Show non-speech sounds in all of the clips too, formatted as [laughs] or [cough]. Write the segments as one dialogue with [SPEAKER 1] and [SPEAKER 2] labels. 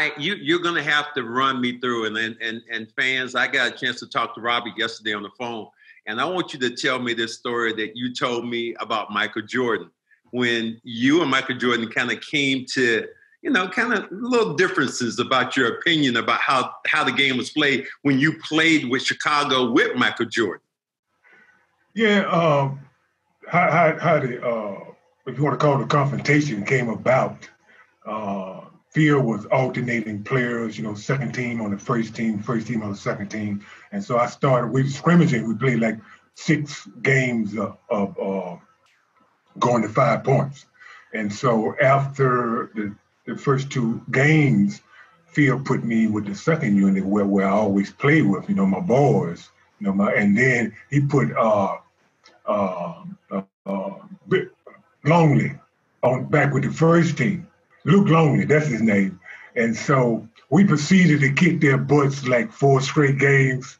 [SPEAKER 1] I you you're gonna have to run me through and and and, fans. I got a chance to talk to Robbie yesterday on the phone, and I want you to tell me this story that you told me about Michael Jordan when you and Michael Jordan kind of came to you know kind of little differences about your opinion about how how the game was played when you played with Chicago with Michael Jordan.
[SPEAKER 2] Yeah, um, how how, how the uh, if you want to call it a confrontation came about. Uh, Phil was alternating players, you know, second team on the first team, first team on the second team. And so I started, we scrimmaging, we played like six games of, of uh, going to five points. And so after the, the first two games, Phil put me with the second unit where, where I always play with, you know, my boys, you know, my, and then he put uh, uh, uh, Longley on back with the first team. Luke Longley, that's his name. And so we proceeded to kick their butts like four straight games.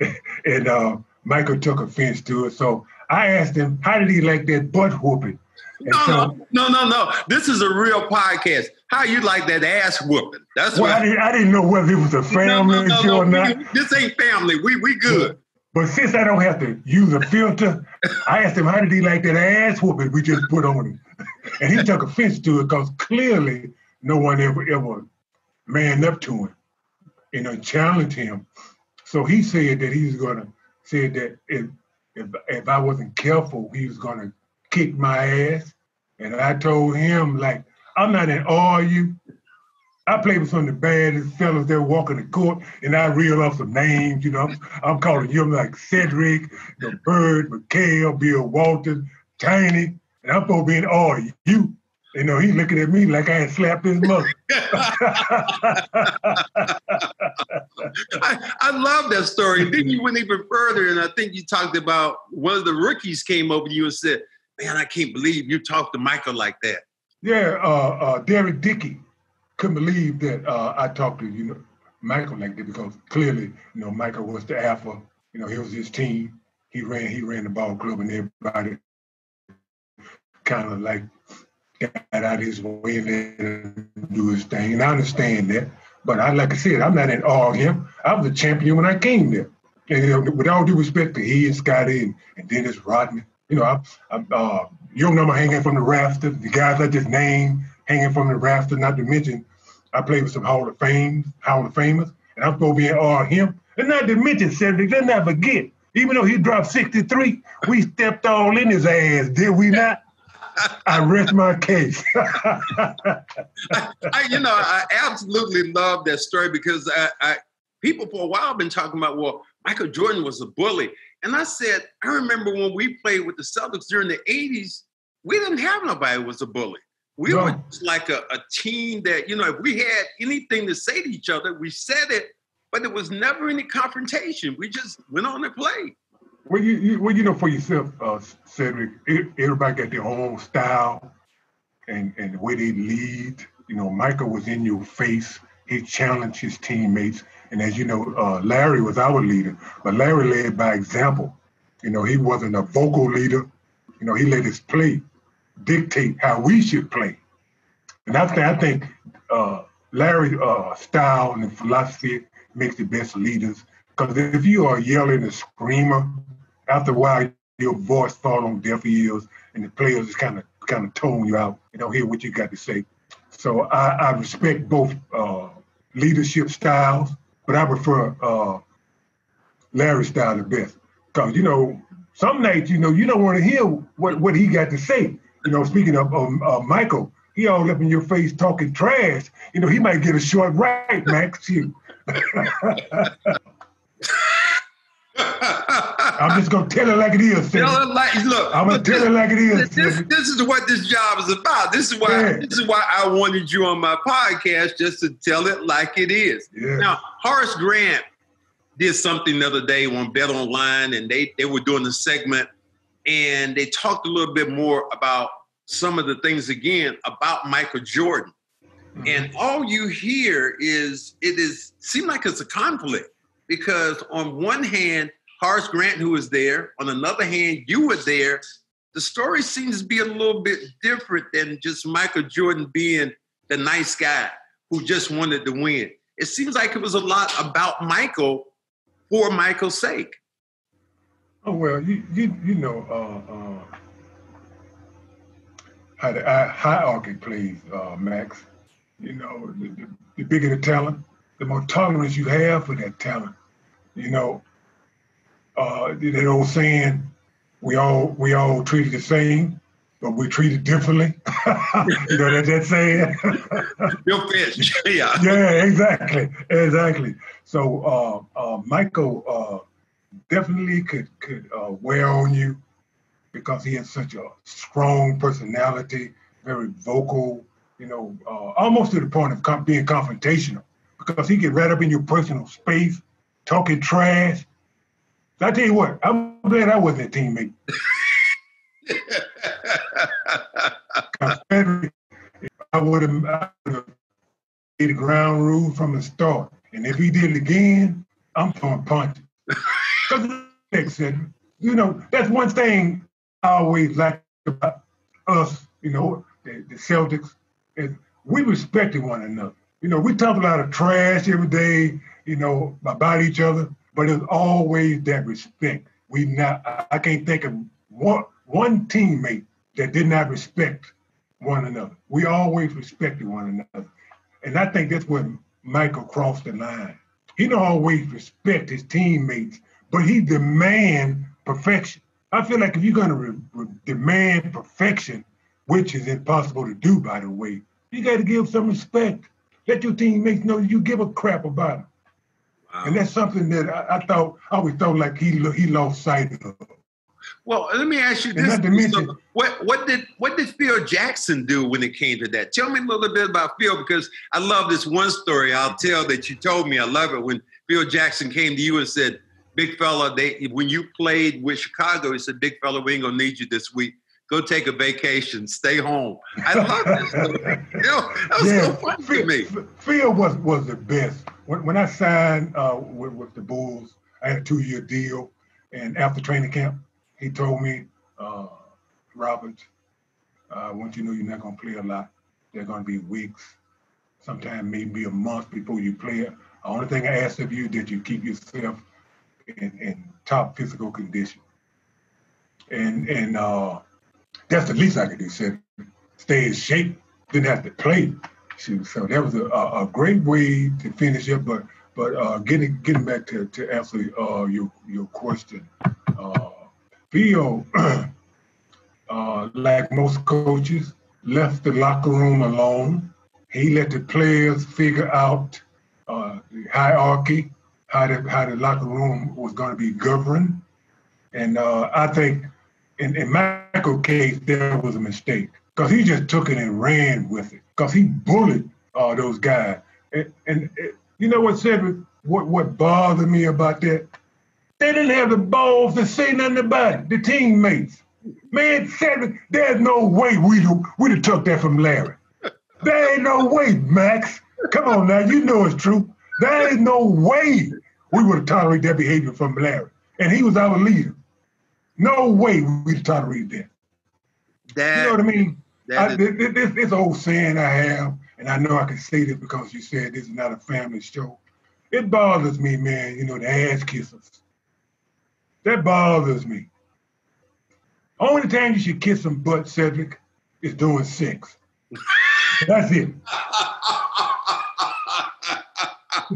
[SPEAKER 2] [laughs] and uh, Michael took offense to it. So I asked him, how did he like that butt whooping?
[SPEAKER 1] No, so, no, no, no, This is a real podcast. How you like that ass whooping?
[SPEAKER 2] That's well, I didn't, I didn't know whether it was a family no, no, no, or not.
[SPEAKER 1] this ain't family. We we good.
[SPEAKER 2] But, since I don't have to use a filter, I asked him how did he like that ass whooping we just put on him and he took offense to it because clearly no one ever ever manned up to him, know, challenged him. So he said that he was gonna said that if if if I wasn't careful, he was gonna kick my ass. And I told him like, I'm not in awe of you. I played with some of the baddest fellas that walking the court, and I reel off some names. You know, I'm, I'm calling you like Cedric, the Bird, McHale, Bill Walton, Tiny. And I'm supposed to be in of you. You know, he's looking at me like I had slapped his mother. [laughs] [laughs]
[SPEAKER 1] I, I, love that story. Then you went even further, and I think you talked about one of the rookies came over to you and said, "Man, I can't believe you talked to Michael like that."
[SPEAKER 2] Yeah, uh, uh, Derek Dickey couldn't believe that uh, I talked to you know Michael like that because clearly, you know, Michael was the alpha. You know, he was his team. He ran. He ran the ball club, and everybody kind of like got out of his way and do his thing. And I understand that. But I, like I said, I'm not in awe of him. I was a champion when I came there. And you know, with all due respect to he and Scottie and, and Dennis Rodman, you know, I'm, I'm uh, young number hanging from the rafter. The guys I just named hanging from the rafter. Not to mention, I played with some Hall of Fame, Hall of Famers, and I'm supposed to be in him. And not to mention, Cedric, let's not forget, even though he dropped 63, we stepped all in his ass, did we not? I rest my case.
[SPEAKER 1] I, [laughs] I, you know, I absolutely love that story because I, I, people for a while have been talking about, well, Michael Jordan was a bully. And I said, I remember when we played with the Celtics during the 80s, we didn't have nobody who was a bully. We no. were just like a, a team that, you know, if we had anything to say to each other, we said it, but there was never any confrontation. We just went on and played.
[SPEAKER 2] Well, you, you well, you know for yourself, uh, Cedric. Everybody got their own style and and the way they lead. You know, Michael was in your face. He challenged his teammates, and as you know, uh, Larry was our leader, but Larry led by example. You know, he wasn't a vocal leader. You know, he let his play dictate how we should play, and I think I think uh, Larry's uh, style and philosophy makes the best leaders. Because if you are yelling and screamer, after a while, your voice falls on deaf ears, and the players just kind of kind of tone you out. You don't hear what you got to say. So I, I respect both uh, leadership styles, but I prefer uh, Larry's style the best. Because you know, some nights you know you don't want to hear what what he got to say. You know, speaking of um, uh, Michael, he all up in your face talking trash. You know, he might get a short right, Max. You. [laughs] I'm just gonna tell it like it is. Tell it
[SPEAKER 1] like look.
[SPEAKER 2] I'm gonna tell it like it is.
[SPEAKER 1] This, this, is what this job is about. This is why yeah. this is why I wanted you on my podcast just to tell it like it is. Yeah. Now, Horace Grant did something the other day on Bet Online, and they they were doing a segment, and they talked a little bit more about some of the things again about Michael Jordan. Mm-hmm. And all you hear is it is seem like it's a conflict because on one hand Horace Grant, who was there. On another hand, you were there. the story seems to be a little bit different than just Michael Jordan being the nice guy who just wanted to win. It seems like it was a lot about Michael for Michael's sake.
[SPEAKER 2] Oh well, you you you know uh, uh, how the uh, hierarchy plays, uh, Max. You know, the, the, the bigger the talent, the more tolerance you have for that talent. You know, uh, that old saying, we all we all treated the same, but we treated differently. [laughs] you know that that saying. [laughs]
[SPEAKER 1] Your fish, [laughs] yeah.
[SPEAKER 2] Yeah, exactly, exactly. So uh, uh, Michael uh, definitely could could uh, wear on you because he has such a strong personality, very vocal. You know, uh, almost to the point of com- being confrontational because he get right up in your personal space, talking trash. So I tell you what, I'm glad I wasn't a teammate. [laughs] I would have made the ground rule from the start. And if he did it again, I'm throwing punches. Because you know, that's one thing I always liked about us, you know, the, the Celtics, is we respected one another. You know, we talk a lot of trash every day, you know, about each other, but it's always that respect. We not I can't think of one one teammate that did not respect one another. We always respected one another. And I think that's where Michael crossed the line. He don't always respect his teammates, but he demand perfection. I feel like if you're going to re- re- demand perfection, which is impossible to do, by the way, you got to give some respect. Let your teammates know you give a crap about them. Wow. And that's something that I, I, thought I always thought like he he lost sight of.
[SPEAKER 1] Well, let me ask you this: mention, what what did what did Phil Jackson do when it came to that? Tell me a little bit about Phil because I love this one story I'll tell that you told me. I love it when Phil Jackson came to you and said, "Big fella, they when you played with Chicago, he said, Big fella, we ain't gonna need you this week. Go take a vacation, stay home." I love this. you know, that was yeah, so fun Phil, me.
[SPEAKER 2] Phil was was the best. When when I signed uh, with, with the Bulls, I had a two year deal, and after training camp he told me, uh, Robert, uh, once you know you're not going to play a lot, there are going to be weeks, sometimes maybe a month before you play it. The only thing I asked of you did you keep yourself in, in top physical condition. And and uh, that's the least I could do, said stay in shape, didn't have to play. So that was a, a great way to finish up, but but uh, getting getting back to, to answer uh, your your question, uh, [clears throat] uh, like most coaches, left the locker room alone. He let the players figure out uh, the hierarchy, how the, how the locker room was going to be governed. And uh, I think in, in Michael's case, there was a mistake because he just took it and ran with it because he bullied uh, those guys. And, and, and you know what, Cedric? What, what bothered me about that? They didn't have the balls to say nothing about it, the teammates. Man said there's no way we'd, we'd have took that from Larry. There ain't no way, Max. Come on now, you know it's true. There ain't no way we would have tolerated that behavior from Larry. And he was our leader. No way we'd tolerate that. that you know what I mean? I, this, this, this old saying I have, and I know I can say this because you said this is not a family show. It bothers me, man, you know, the ass kissers. That bothers me. Only time you should kiss some butt, Cedric, is doing sex. [laughs] That's it.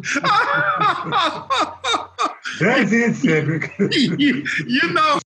[SPEAKER 2] [laughs] That's it, Cedric.
[SPEAKER 1] you, you know,